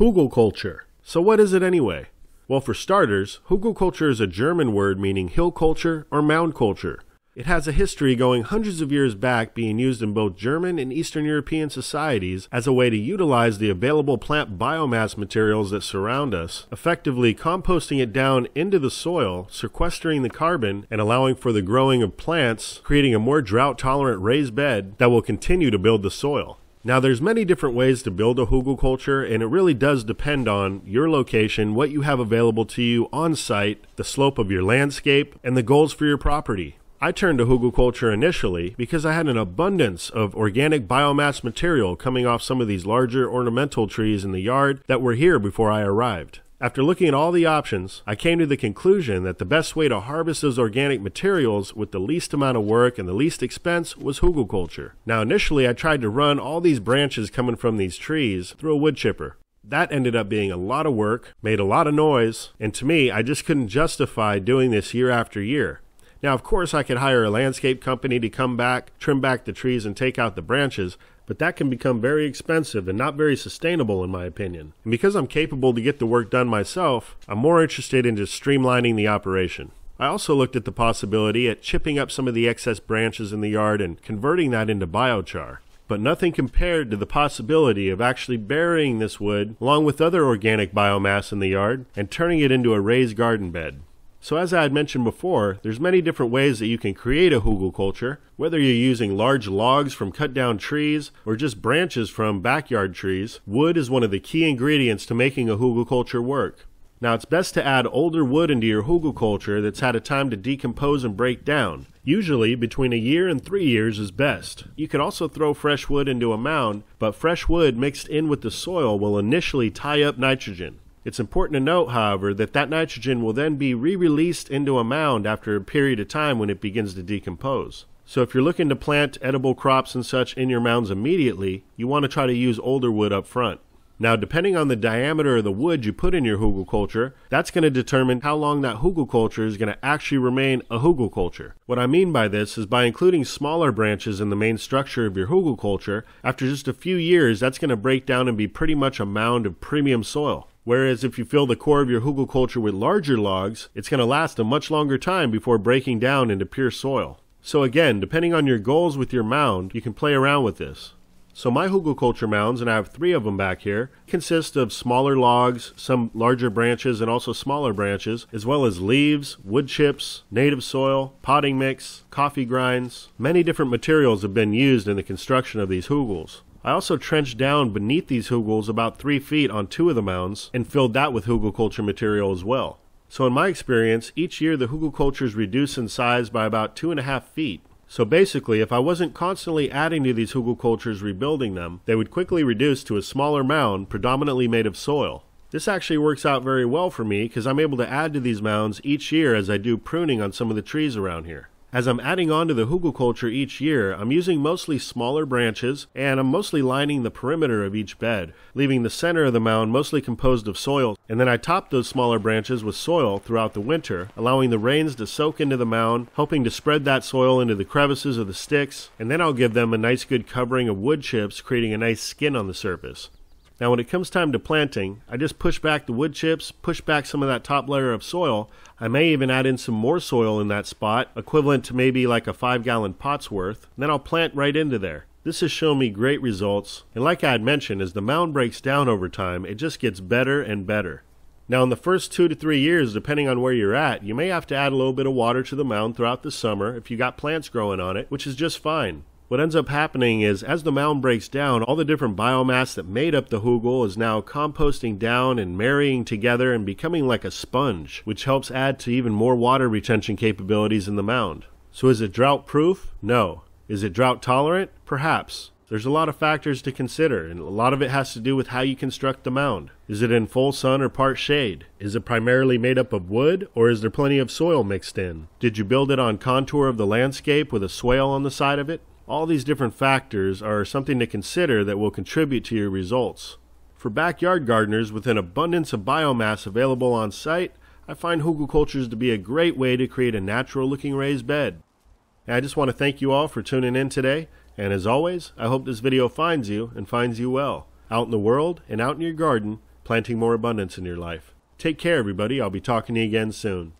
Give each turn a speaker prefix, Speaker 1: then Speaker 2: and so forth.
Speaker 1: Hugelkultur. So what is it anyway? Well, for starters, Hugelkultur is a German word meaning hill culture or mound culture. It has a history going hundreds of years back being used in both German and Eastern European societies as a way to utilize the available plant biomass materials that surround us, effectively composting it down into the soil, sequestering the carbon, and allowing for the growing of plants, creating a more drought tolerant raised bed that will continue to build the soil. Now there's many different ways to build a hugelkultur and it really does depend on your location, what you have available to you on site, the slope of your landscape, and the goals for your property. I turned to hugelkultur initially because I had an abundance of organic biomass material coming off some of these larger ornamental trees in the yard that were here before I arrived. After looking at all the options, I came to the conclusion that the best way to harvest those organic materials with the least amount of work and the least expense was hugelkultur. Now initially I tried to run all these branches coming from these trees through a wood chipper. That ended up being a lot of work, made a lot of noise, and to me, I just couldn't justify doing this year after year. Now, of course, I could hire a landscape company to come back, trim back the trees, and take out the branches, but that can become very expensive and not very sustainable, in my opinion. And because I'm capable to get the work done myself, I'm more interested in just streamlining the operation. I also looked at the possibility at chipping up some of the excess branches in the yard and converting that into biochar. But nothing compared to the possibility of actually burying this wood along with other organic biomass in the yard and turning it into a raised garden bed. So as I had mentioned before, there's many different ways that you can create a hugelkultur, whether you're using large logs from cut down trees or just branches from backyard trees. Wood is one of the key ingredients to making a hugelkultur work. Now it's best to add older wood into your hugelkultur that's had a time to decompose and break down. Usually between a year and three years is best. You can also throw fresh wood into a mound, but fresh wood mixed in with the soil will initially tie up nitrogen. It's important to note, however, that that nitrogen will then be re-released into a mound after a period of time when it begins to decompose. So if you're looking to plant edible crops and such in your mounds immediately, you want to try to use older wood up front. Now, depending on the diameter of the wood you put in your hugelkultur, that's going to determine how long that hugelkultur is going to actually remain a hugelkultur. What I mean by this is by including smaller branches in the main structure of your hugelkultur, after just a few years, that's going to break down and be pretty much a mound of premium soil. Whereas if you fill the core of your hugelkultur with larger logs, it's going to last a much longer time before breaking down into pure soil. So again, depending on your goals with your mound, you can play around with this. So my hugelkultur mounds, and I have three of them back here, consist of smaller logs, some larger branches, and also smaller branches, as well as leaves, wood chips, native soil, potting mix, coffee grinds. Many different materials have been used in the construction of these hugels. I also trenched down beneath these hugels about three feet on two of the mounds and filled that with hugelkultur material as well. So in my experience, each year the hugelkulturs reduce in size by about two and a half feet. So basically, if I wasn't constantly adding to these hugelkulturs rebuilding them, they would quickly reduce to a smaller mound predominantly made of soil. This actually works out very well for me because I'm able to add to these mounds each year as I do pruning on some of the trees around here. As I'm adding on to the hugelkultur each year, I'm using mostly smaller branches and I'm mostly lining the perimeter of each bed, leaving the center of the mound mostly composed of soil. And then I top those smaller branches with soil throughout the winter, allowing the rains to soak into the mound, helping to spread that soil into the crevices of the sticks, and then I'll give them a nice good covering of wood chips, creating a nice skin on the surface. Now when it comes time to planting, I just push back the wood chips, push back some of that top layer of soil. I may even add in some more soil in that spot, equivalent to maybe like a five gallon pot's worth. then I'll plant right into there. This has shown me great results, and like I had mentioned, as the mound breaks down over time, it just gets better and better. Now, in the first two to three years, depending on where you're at, you may have to add a little bit of water to the mound throughout the summer if you got plants growing on it, which is just fine. What ends up happening is as the mound breaks down, all the different biomass that made up the hugel is now composting down and marrying together and becoming like a sponge, which helps add to even more water retention capabilities in the mound. So is it drought proof? No. Is it drought tolerant? Perhaps. There's a lot of factors to consider, and a lot of it has to do with how you construct the mound. Is it in full sun or part shade? Is it primarily made up of wood, or is there plenty of soil mixed in? Did you build it on contour of the landscape with a swale on the side of it? All these different factors are something to consider that will contribute to your results. For backyard gardeners with an abundance of biomass available on site, I find hugelkulturs to be a great way to create a natural looking raised bed. And I just want to thank you all for tuning in today, and as always, I hope this video finds you and finds you well, out in the world and out in your garden, planting more abundance in your life. Take care, everybody. I'll be talking to you again soon.